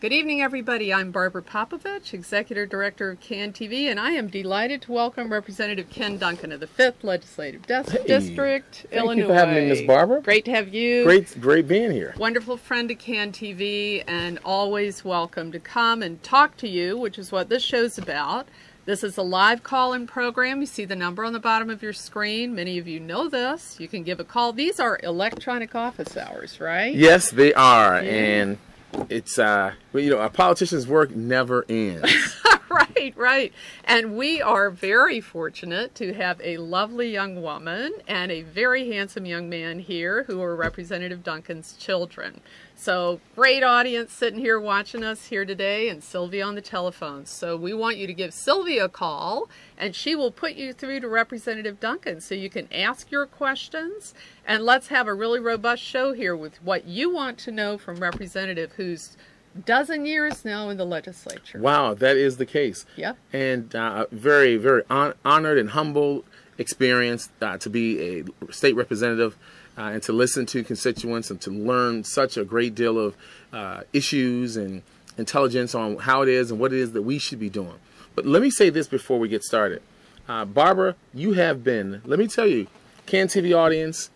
Good evening, everybody. I'm Barbara Popovich, Executive Director of CAN TV, and I am delighted to welcome Representative Ken Dunkin of the 5th Legislative Hey, District, thank Illinois. you for having me, Ms. Barbara. Great to have you. Great, great being here. Wonderful friend to CAN TV, and always welcome to come and talk to you, which is what this show's about. This is a live call-in program. You see the number on the bottom of your screen. Many of you know this. You can give a call. These are electronic office hours, right? Yes, they are, Yeah. and it's uh, well, you know, a politician's work never ends. right, right. And we are very fortunate to have a lovely young woman and a very handsome young man here who are Representative Dunkin's children. So, great audience sitting here watching us here today, and Sylvia on the telephone. So, we want you to give Sylvia a call, and she will put you through to Representative Dunkin so you can ask your questions. And let's have a really robust show here with what you want to know from Representative who's dozen years now in the legislature. wow, that is the case. Yep. And uh, very, very hon- honored and humble experience uh, to be a state representative uh, and to listen to constituents and to learn such a great deal of uh, issues and intelligence on how it is and what it is that we should be doing. But let me say this before we get started. Uh, Barbara, you have been, let me tell you, CAN TV audience,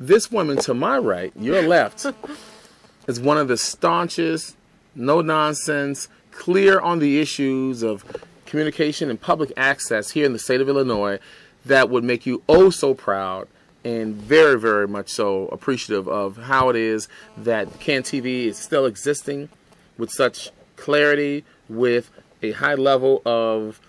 this woman to my right, your left, is one of the staunchest, no nonsense, clear on the issues of communication and public access here in the state of Illinois that would make you oh so proud and very, very much so appreciative of how it is that CAN TV is still existing with such clarity, with a high level of,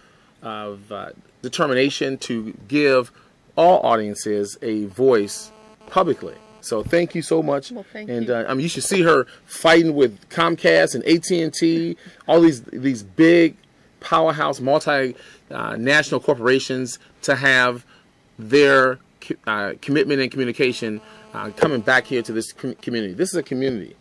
of uh, determination to give all audiences a voice publicly. So thank you so much. Well, thank and you. Uh, I mean, you should see her fighting with Comcast and AT and T, all these these big powerhouse multinational corporations to have their uh, commitment and communication uh, coming back here to this com- community. This is a community.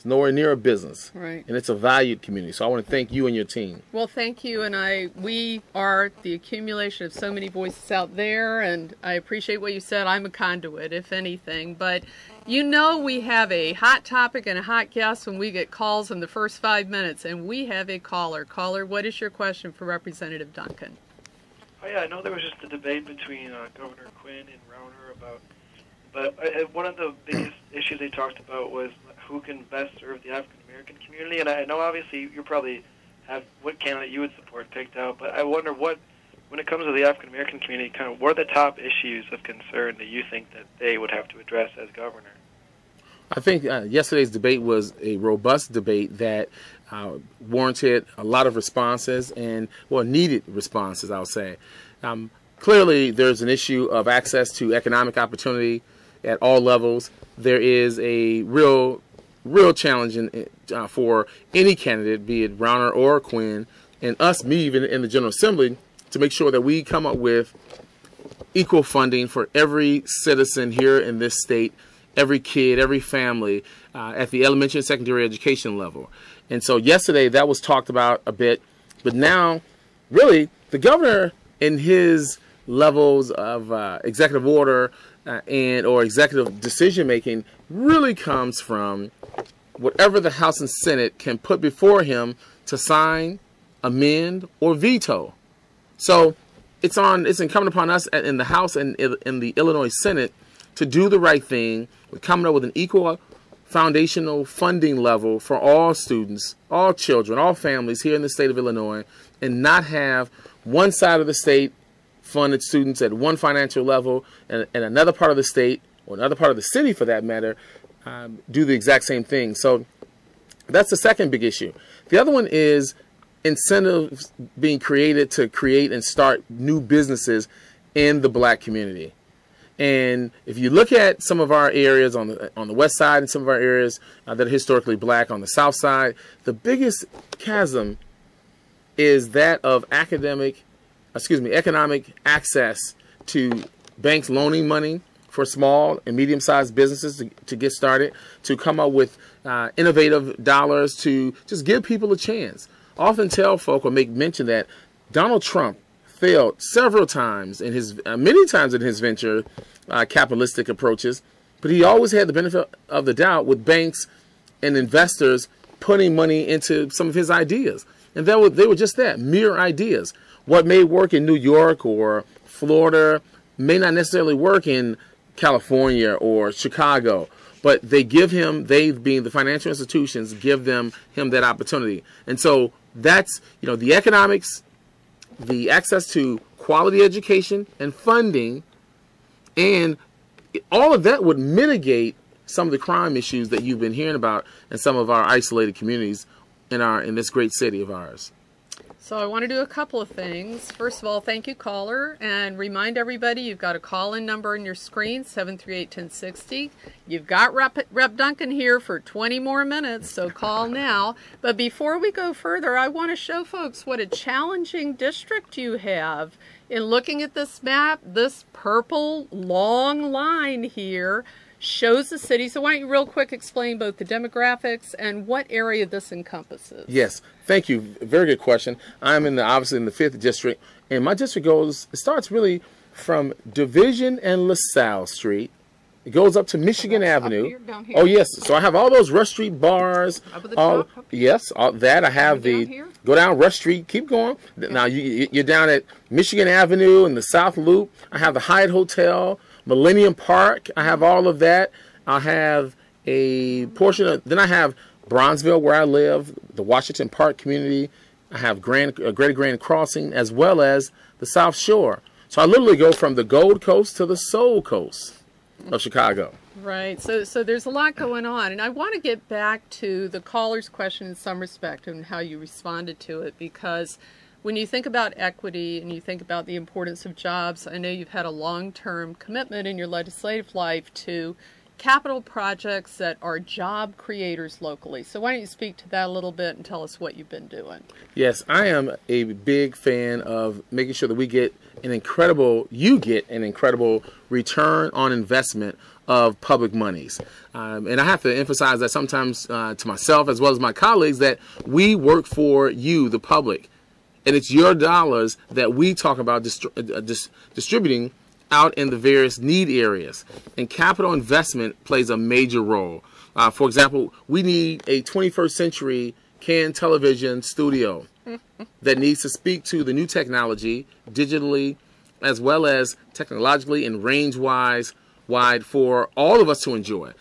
It's nowhere near a business, Right. and it's a valued community. So I want to thank you and your team. Well, thank you, and I we are the accumulation of so many voices out there, and I appreciate what you said. I'm a conduit, if anything, but you know we have a hot topic and a hot guest when we get calls in the first five minutes, and we have a caller. Caller, what is your question for Representative Dunkin? Oh yeah, I know there was just a debate between uh, Governor Quinn and Rauner about, but uh, uh, one of the biggest issues they talked about was who can best serve the African American community. And I know obviously you probably have what candidate you would support picked out, but I wonder what, when it comes to the African American community, kind of what are the top issues of concern that you think that they would have to address as governor? I think uh, yesterday's debate was a robust debate that uh, warranted a lot of responses and, well, needed responses, I would say. Um, clearly, there's an issue of access to economic opportunity at all levels. There is a real, real challenge in, uh, for any candidate, be it Rauner or Quinn, and us, me, even in the General Assembly, to make sure that we come up with equal funding for every citizen here in this state, every kid, every family uh, at the elementary and secondary education level. And so yesterday that was talked about a bit, but now really the governor in his levels of uh, executive order uh, and or executive decision making really comes from whatever the House and Senate can put before him to sign, amend, or veto. So it's on. It's incumbent upon us in the House and in the Illinois Senate to do the right thing, coming up with an equal foundational funding level for all students, all children, all families here in the state of Illinois, and not have one side of the state funded students at one financial level and, and another part of the state or another part of the city for that matter um, do the exact same thing. So that's the second big issue. The other one is incentives being created to create and start new businesses in the black community. And if you look at some of our areas on the on the west side and some of our areas uh, that are historically black on the south side, the biggest chasm is that of academic, excuse me, economic access to banks loaning money for small and medium-sized businesses to, to get started, to come up with uh, innovative dollars to just give people a chance. I often tell folk or make mention that Donald Trump failed several times in his, uh, many times in his venture uh, capitalistic approaches, but he always had the benefit of the doubt with banks and investors putting money into some of his ideas. And they were, they were just that, mere ideas. What may work in New York or Florida may not necessarily work in California or Chicago, but they give him, they being the financial institutions, give them him that opportunity. And so that's, you know, the economics, the access to quality education and funding, and all of that would mitigate some of the crime issues that you've been hearing about in some of our isolated communities in our in this great city of ours. So I want to do a couple of things. First of all, thank you, caller, and remind everybody you've got a call-in number on your screen, 738-1060. You've got Rep, Rep Dunkin here for 20 more minutes, so call now. But before we go further, I want to show folks what a challenging district you have. In looking at this map, this purple long line here shows the city. So why don't you real quick explain both the demographics and what area this encompasses? Yes, thank you. Very good question. I'm in the obviously in the fifth district, and my district goes it starts really from Division and LaSalle Street. It goes up to Michigan Avenue. Here, here. Oh yes, so I have all those Rush Street bars. Up at the all, top? Yes, all that I have the here? go down Rush Street. Keep going. Now you you're down at Michigan Avenue and the South Loop. I have the Hyatt Hotel. Millennium Park. I have all of that. I have a portion of, then I have Bronzeville where I live, the Washington Park community. I have Grand, uh, Greater Grand Crossing as well as the South Shore. So I literally go from the Gold Coast to the Soul Coast of Chicago. Right. So so there's a lot going on, and I want to get back to the caller's question in some respect and how you responded to it because when you think about equity and you think about the importance of jobs, I know you've had a long-term commitment in your legislative life to capital projects that are job creators locally. So why don't you speak to that a little bit and tell us what you've been doing? Yes, I am a big fan of making sure that we get an incredible, you get an incredible return on investment of public monies. Um, and I have to emphasize that sometimes uh, to myself as well as my colleagues that we work for you, the public. And it's your dollars that we talk about distri- uh, dis- distributing out in the various need areas. And capital investment plays a major role. Uh, for example, we need a 21st century CAN television studio that needs to speak to the new technology digitally as well as technologically and range wise wide for all of us to enjoy.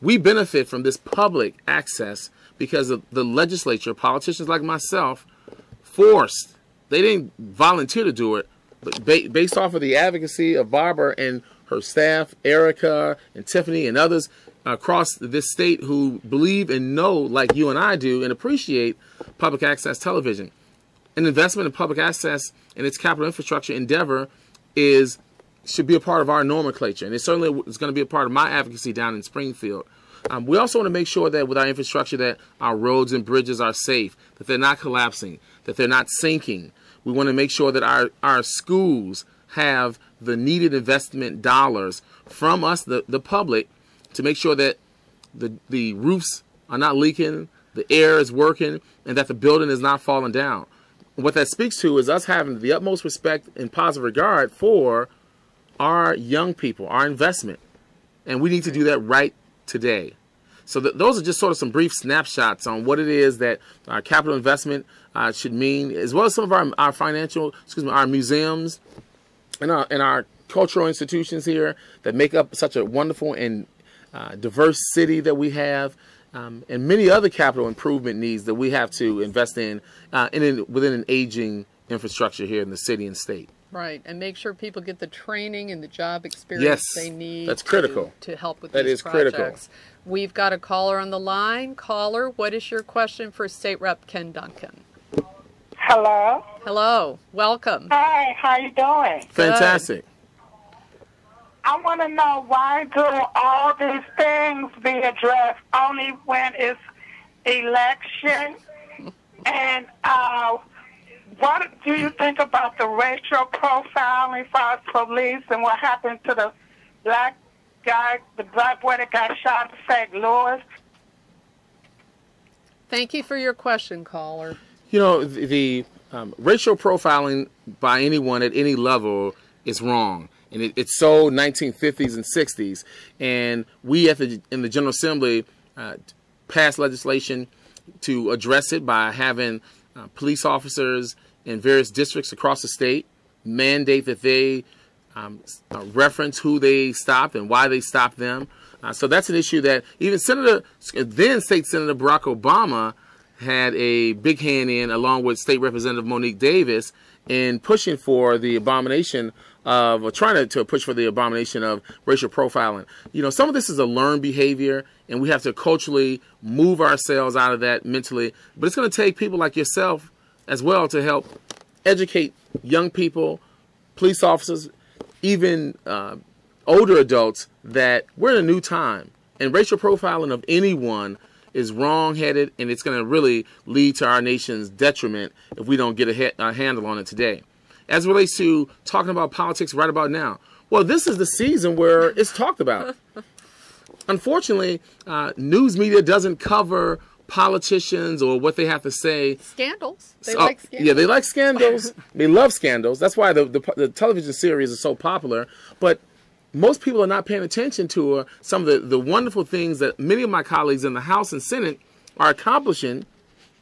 We benefit from this public access because of the legislature, politicians like myself, forced. They didn't volunteer to do it, but ba- based off of the advocacy of Barbara and her staff, Erica and Tiffany and others across this state who believe and know, like you and I do, and appreciate public access television. An investment in public access and its capital infrastructure endeavor is should be a part of our nomenclature, and it certainly is going to be a part of my advocacy down in Springfield. Um, we also want to make sure that with our infrastructure that our roads and bridges are safe, that they're not collapsing, that they're not sinking. We want to make sure that our, our schools have the needed investment dollars from us, the, the public, to make sure that the, the roofs are not leaking, the air is working, and that the building is not falling down. What that speaks to is us having the utmost respect and positive regard for our young people, our investment. And we need to do that right today. So th- those are just sort of some brief snapshots on what it is that our capital investment uh, should mean, as well as some of our, our financial, excuse me, our museums and our, and our cultural institutions here that make up such a wonderful and uh, diverse city that we have. Um, and many other capital improvement needs that we have to invest in, uh, in, in within an aging infrastructure here in the city and state. Right, and make sure people get the training and the job experience Yes, they need. that's critical. to, to help with That these is critical. We've got a caller on the line. Caller, what is your question for State Rep Ken Dunkin? Hello. Hello, welcome. Hi. How you doing? Fantastic. I want to know why do all these things be addressed only when it's election? and uh, what do you think about the racial profiling for police and what happened to the black guy, the black boy that got shot in St. Louis? Thank you for your question, caller. You know, the, um, racial profiling by anyone at any level is wrong. And it, it's so 1950s and 60s. And we at the, in the General Assembly uh, passed legislation to address it by having uh, police officers in various districts across the state mandate that they um, uh, reference who they stopped and why they stopped them. Uh, so that's an issue that even Senator, then State Senator Barack Obama had a big hand in, along with State Representative Monique Davis, in pushing for the abomination of, or trying to, to push for the abomination of racial profiling. You know, some of this is a learned behavior, and we have to culturally move ourselves out of that mentally. But it's going to take people like yourself as well to help educate young people, police officers, even uh, older adults that we're in a new time. And racial profiling of anyone is wrong-headed, and it's going to really lead to our nation's detriment if we don't get a, a handle on it today. As it relates to talking about politics right about now, well, this is the season where it's talked about. Unfortunately, uh, news media doesn't cover politicians or what they have to say. Scandals. They Oh, like scandals. Yeah, they like scandals. they love scandals. That's why the, the, the television series is so popular. But most people are not paying attention to some of the, the wonderful things that many of my colleagues in the House and Senate are accomplishing,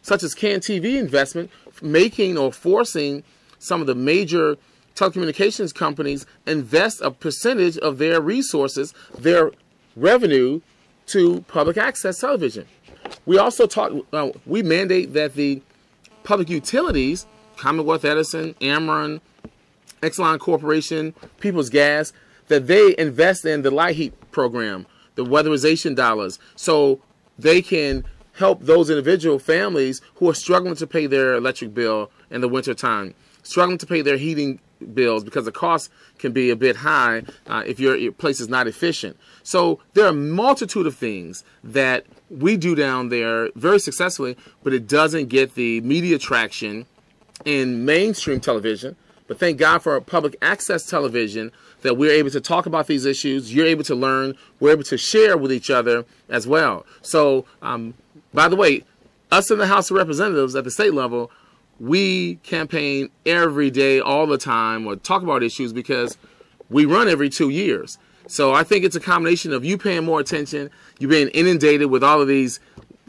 such as CAN TV investment, making or forcing some of the major telecommunications companies invest a percentage of their resources, their revenue, to public access television. We also talk. Uh, we mandate that the public utilities, Commonwealth Edison, Ameren, Exelon Corporation, People's Gas, that they invest in the light heat program, the weatherization dollars, so they can help those individual families who are struggling to pay their electric bill in the wintertime, struggling to pay their heating bills because the cost can be a bit high uh, if your, your place is not efficient. So there are a multitude of things that we do down there very successfully, but it doesn't get the media traction in mainstream television. But thank God for public access television that we're able to talk about these issues. You're able to learn. We're able to share with each other as well. So, um, by the way, us in the House of Representatives at the state level, we campaign every day, all the time, or talk about issues because we run every two years. So I think it's a combination of you paying more attention, you being inundated with all of these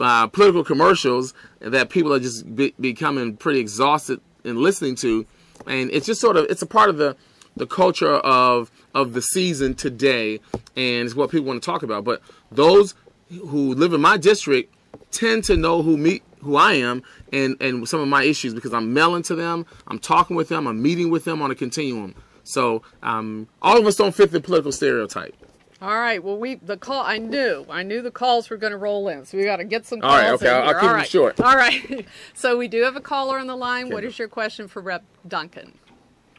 uh, political commercials that people are just be- becoming pretty exhausted in listening to, and it's just sort of it's a part of the the culture of of the season today, and it's what people want to talk about. But those who live in my district tend to know who me who I am and and some of my issues because I'm mailing to them, I'm talking with them, I'm meeting with them on a continuum. So um, all of us don't fit the political stereotype. All right. Well, we the call. I knew. I knew the calls were going to roll in, so we got to get some All calls right, okay, I'll- I'll keep All it short. All right. so we do have a caller on the line. What Okay. is your question for Rep Dunkin?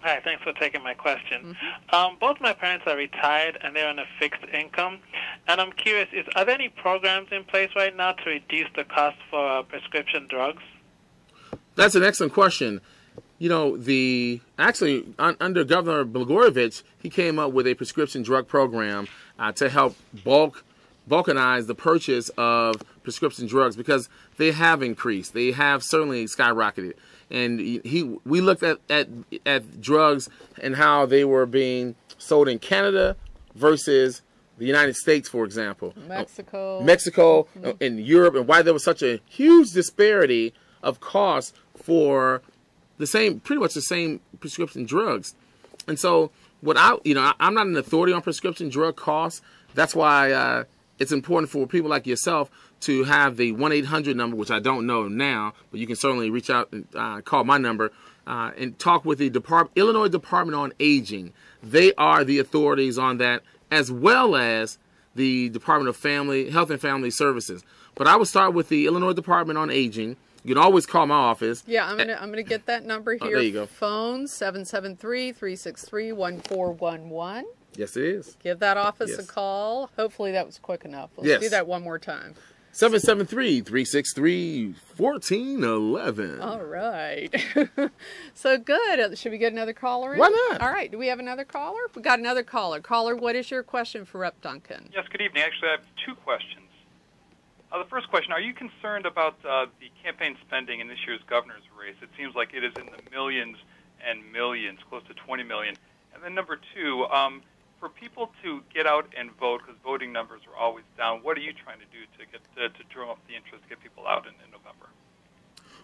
Hi, thanks for taking my question. Um, both my parents are retired and they're on a fixed income, and I'm curious: is are there any programs in place right now to reduce the cost for uh, prescription drugs? That's an excellent question. You know, the actually un, under Governor Blagojevich, he came up with a prescription drug program uh, to help bulk balkanize the purchase of prescription drugs because they have increased. They have certainly skyrocketed. And he, we looked at, at at drugs and how they were being sold in Canada versus the United States, for example. Uh, Mexico. Mexico uh, mm-hmm. and Europe, and why there was such a huge disparity of cost for the same, pretty much the same prescription drugs. And so, what I, you know, I, I'm not an authority on prescription drug costs. That's why uh, it's important for people like yourself to have the 1 800 number, which I don't know now, but you can certainly reach out and uh, call my number uh, and talk with the Depart- Illinois Department on Aging. They are the authorities on that, as well as the Department of Family Health and Family Services. But I would start with the Illinois Department on Aging. You can always call my office. Yeah, I'm gonna I'm gonna get that number Oh, here. there you go. Phone 773-363-1411. Yes, it is. Give that office Yes. a call. Hopefully that was quick enough. Let's Yes. do that one more time. 773-363-1411. All right. so good. Should we get another caller in? Why not? All right. Do we have another caller? We got another caller. Caller, what is your question for Rep Dunkin? Yes, good evening. Actually, I have two questions. Uh, the first question, are you concerned about uh, the campaign spending in this year's governor's race? It seems like it is in the millions and millions, close to 20 million. And then number two, um, for people to get out and vote, because voting numbers are always down, what are you trying to do to get to, to drum up the interest, get people out in, in November?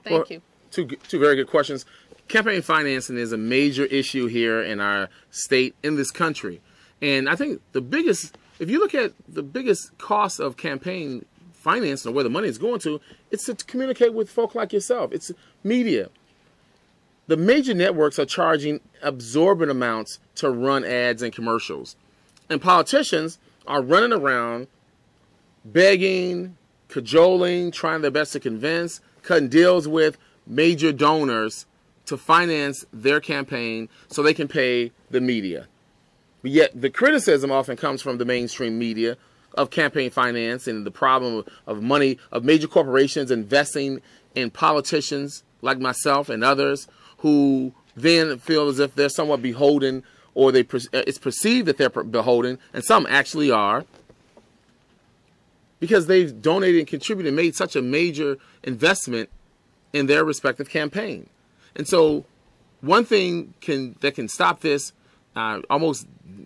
Thank Well, you. Two, two very good questions. Campaign financing is a major issue here in our state, in this country. And I think the biggest, if you look at the biggest cost of campaign financing or where the money is going to, it's to communicate with folk like yourself. It's media. The major networks are charging absorbent amounts to run ads and commercials. And politicians are running around begging, cajoling, trying their best to convince, cutting deals with major donors to finance their campaign so they can pay the media. But yet the criticism often comes from the mainstream media of campaign finance and the problem of, of money of major corporations investing in politicians like myself and others who then feel as if they're somewhat beholden or they per- it's perceived that they're beholden and some actually are because they've donated and contributed and made such a major investment in their respective campaign. And so, one thing can that can stop this uh, almost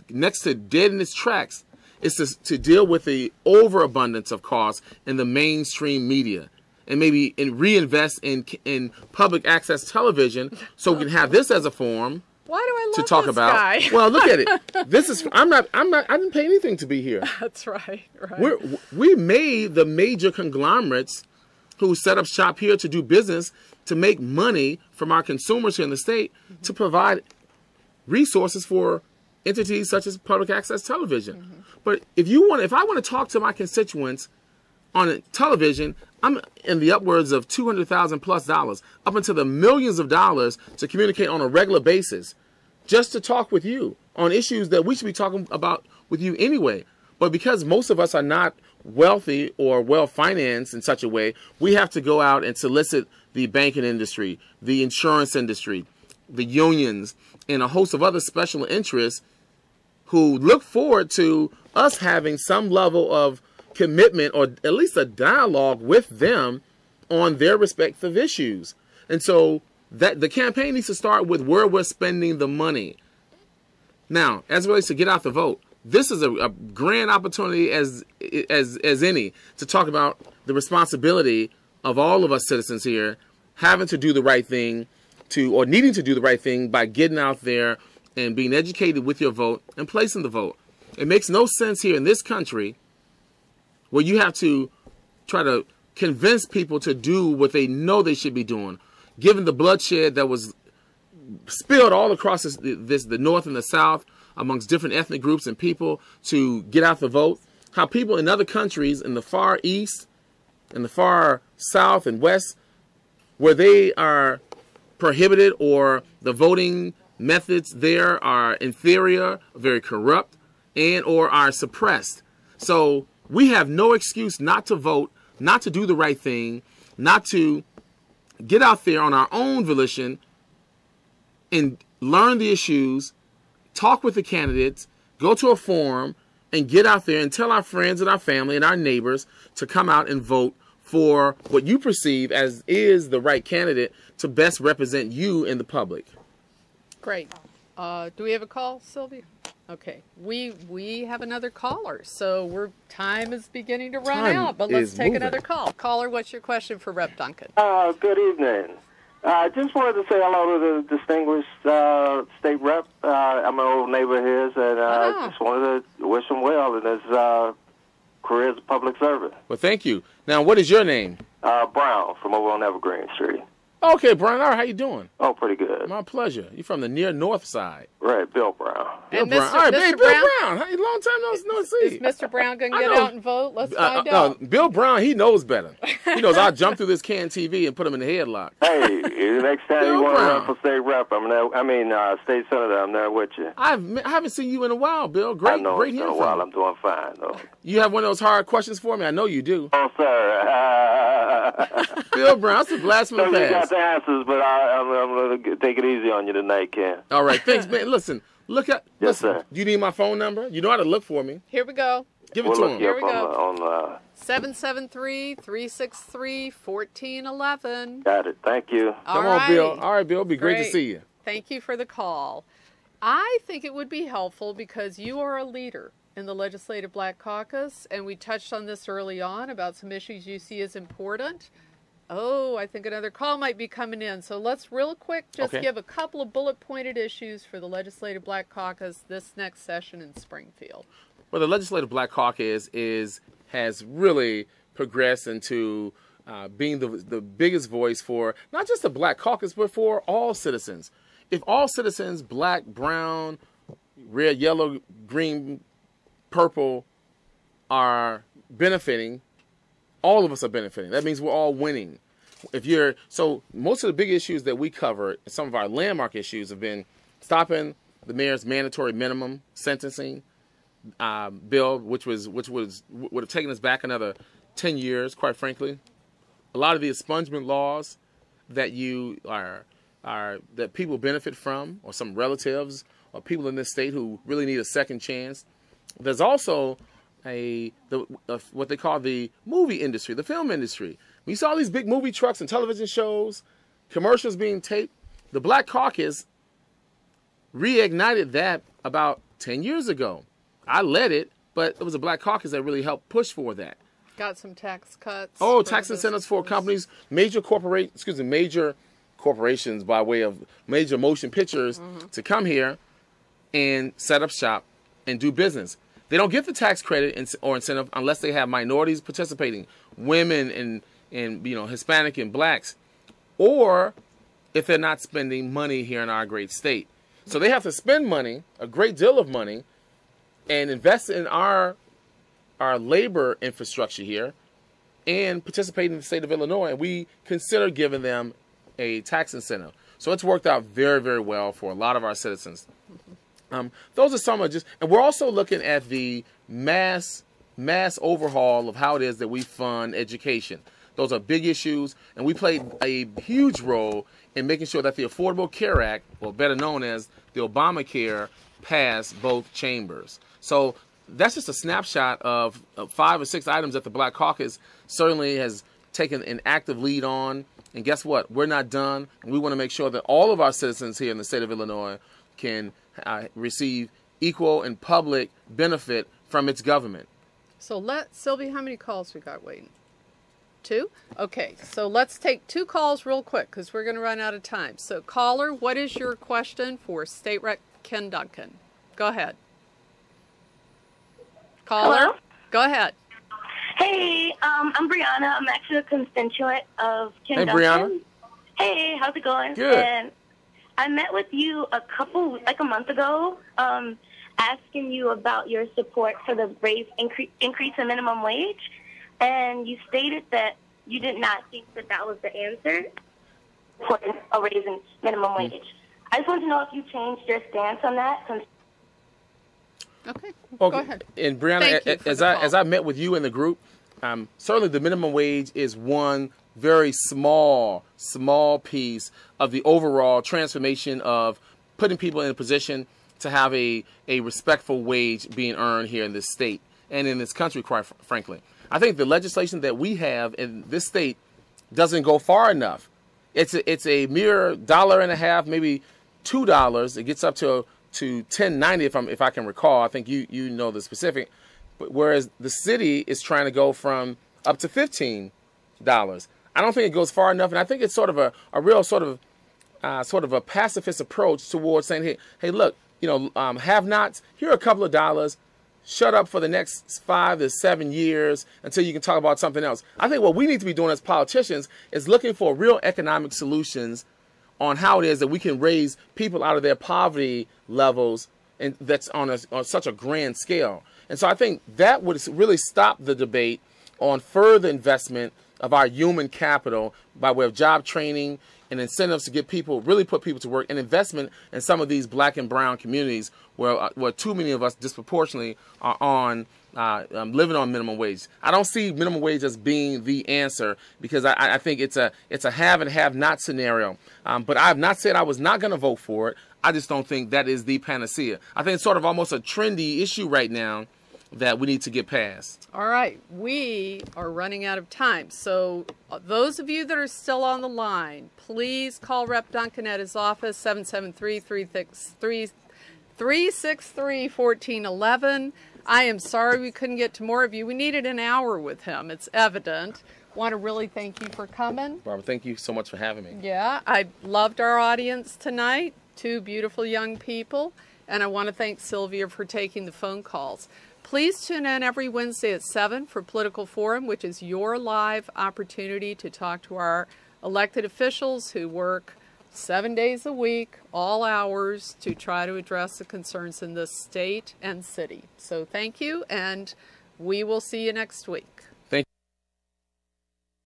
next to dead in its tracks is to, to deal with the overabundance of costs in the mainstream media and maybe in reinvest in in public access television so we can have this as a forum Why do I love to talk this about. guy? Well, look at it. This is I'm not I'm not I didn't pay anything to be here. That's right. Right. We're, we made the major conglomerates who set up shop here to do business to make money from our consumers here in the state to provide resources for entities such as public access television. Mm-hmm. But if you want, if I want to talk to my constituents on television, I'm in the upwards of two hundred thousand plus dollars, up into the millions of dollars to communicate on a regular basis, just to talk with you on issues that we should be talking about with you anyway. But because most of us are not wealthy or well financed in such a way, we have to go out and solicit the banking industry, the insurance industry, the unions, and a host of other special interests who look forward to us having some level of commitment or at least a dialogue with them on their respective issues. And so that the campaign needs to start with where we're spending the money. Now, as it relates to get out the vote, this is a, a grand opportunity as as as any to talk about the responsibility of all of us citizens here having to do the right thing to or needing to do the right thing by getting out there and being educated with your vote and placing the vote. It makes no sense here in this country where you have to try to convince people to do what they know they should be doing, given the bloodshed that was spilled all across this, this the North and the South amongst different ethnic groups and people to get out the vote. How people in other countries in the far east, in the far south and west, where they are prohibited or the voting methods there are inferior, very corrupt, and or are suppressed. So we have no excuse not to vote, not to do the right thing, not to get out there on our own volition and learn the issues, talk with the candidates, go to a forum, and get out there and tell our friends and our family and our neighbors to come out and vote for what you perceive as is the right candidate to best represent you in the public. Great. Uh, do we have a call, Sylvia? Okay. We we have another caller, so we're time is beginning to run Time out. But let's take moving. another call. Caller, what's your question for Rep Dunkin? Uh, good evening. I just wanted to say hello to the distinguished uh, state rep. Uh, I'm an old neighbor of his, and uh, Ah. just wanted to wish him well in his uh, career as a public servant. Well, thank you. Now, what is your name? Uh, Brown from over on Evergreen Street. Okay, Brian. All right, how you doing? Oh, pretty good. My pleasure. You're from the near north side. Right, Bill Brown. Bill And Brown. Mr. All right, Mr. hey, Bill Brown? Brown. Hey, long time no, no see. Is Mr. Brown going to get out and vote? Let's Uh, find uh, out. uh, Bill Brown, he knows better. He knows I'll jump through this can TV and put him in the headlock. Hey, the next time Bill you want to Brown. run for state rep, I'm there. I mean, uh, state senator, I'm there with you. I've I haven't seen you in a while, Bill. I Great, know great it's been hearing a while. from I'm doing fine, though. you. You have one of those hard questions for me. I know you do. Oh, sir. Bill Brown, that's a blast from Some the of you got the answers, but I, I'm, I'm going to take it easy on you tonight, Ken. All right, thanks, man. Listen, look at. Yes, listen, sir. Do you need my phone number? You know how to look for me. Here we go. Give it We'll to look him. Here we on, go. the- on uh, 773 363 1411. got it. Thank you. Come on, Bill. All right, Bill. Be great, to see you. Thank you for the call. I think it would be helpful because you are a leader in the Legislative Black Caucus, and we touched on this early on about some issues you see as important. Oh, I think another call might be coming in. So let's real quick just Okay. give a couple of bullet pointed issues for the Legislative Black Caucus this next session in Springfield. Well, the Legislative Black Caucus is has really progressed into uh, being the the biggest voice for not just the Black Caucus, but for all citizens. If all citizens, black, brown, red, yellow, green, purple, are benefiting, all of us are benefiting. That means we're all winning. If you're so, most of the big issues that we cover, some of our landmark issues, have been stopping the mayor's mandatory minimum sentencing um, bill, which was which was would have taken us back another ten years, quite frankly. A lot of the expungement laws that you are are that people benefit from, or some relatives or people in this state who really need a second chance. There's also a the uh, what they call the movie industry, the film industry. We saw these big movie trucks and television shows, commercials being taped. The Black Caucus reignited that about 10 years ago. I led it, but it was a Black Caucus that really helped push for that. Got some tax cuts. Oh, tax incentives for companies, major corporate, excuse me, major corporations by way of major motion pictures to come here and set up shop and do business. They don't get the tax credit or incentive unless they have minorities participating, women and and you know Hispanic and blacks, or if they're not spending money here in our great state. So they have to spend money, a great deal of money, and invest in our our labor infrastructure here and participate in the state of Illinois. And we consider giving them a tax incentive. So it's worked out very, very well for a lot of our citizens. Um, those are some of just, and we're also looking at the mass mass overhaul of how it is that we fund education. Those are big issues, and we played a huge role in making sure that the Affordable Care Act, or better known as the Obamacare, passed both chambers. So that's just a snapshot of, five or six items that the Black Caucus certainly has taken an active lead on. And guess what? We're not done. We want to make sure that all of our citizens here in the state of Illinois can uh, receive equal and public benefit from its government. So let Sylvie, how many calls we got waiting? Two? Okay, so let's take two calls real quick because we're going to run out of time. So, caller, what is your question for State Rep Ken Dunkin? Go ahead. Caller, Hello? go ahead. Hey, um, I'm Brianna. I'm actually a constituent of Ken Hey, Dunkin. Brianna. Hey, how's it going? Good. And I met with you a couple, like a month ago, um, asking you about your support for the raise incre- increase in minimum wage, and you stated that you did not think that that was the answer for a raise in minimum Mm. wage. I just want to know if you changed your stance on that. Since Okay, Okay. go ahead. And Brianna, Thank a- as I call. as I met with you in the group, um, certainly the minimum wage is one very small small piece of the overall transformation of putting people in a position to have a a respectful wage being earned here in this state and in this country. Quite fr- frankly, I think the legislation that we have in this state doesn't go far enough. It's a, it's a mere dollar and a half, maybe two dollars. It gets up to to ten ninety if I'm if I can recall. I think you you know the specific. But whereas the city is trying to go from up to fifteen dollars. I don't think it goes far enough, and I think it's sort of a, a real sort of uh, sort of a pacifist approach towards saying, hey, hey, look, you know, um, have-nots. Here are a couple of dollars. Shut up for the next five to seven years until you can talk about something else. I think what we need to be doing as politicians is looking for real economic solutions on how it is that we can raise people out of their poverty levels and that's on, a, on such a grand scale. And so I think that would really stop the debate on further investment of our human capital by way of job training and incentives to get people, really put people to work, and investment in some of these black and brown communities where, uh, where too many of us disproportionately are on uh, um, living on minimum wage. I don't see minimum wage as being the answer because I, I think it's a it's a have and have not scenario. Um, but I have not said I was not going to vote for it. I just don't think that is the panacea. I think it's sort of almost a trendy issue right now that we need to get past. All right, we are running out of time. So, uh, those of you that are still on the line, please call Rep Dunkin at his office, 773 363 363 1411. I am sorry we couldn't get to more of you. We needed an hour with him, it's evident. Want to really thank you for coming. Barbara, thank you so much for having me. Yeah, I loved our audience tonight. Two beautiful young people. And I want to thank Sylvia for taking the phone calls. Please tune in every Wednesday at 7 for Political Forum, which is your live opportunity to talk to our elected officials who work seven days a week, all hours, to try to address the concerns in this state and city. So thank you, and we will see you next week.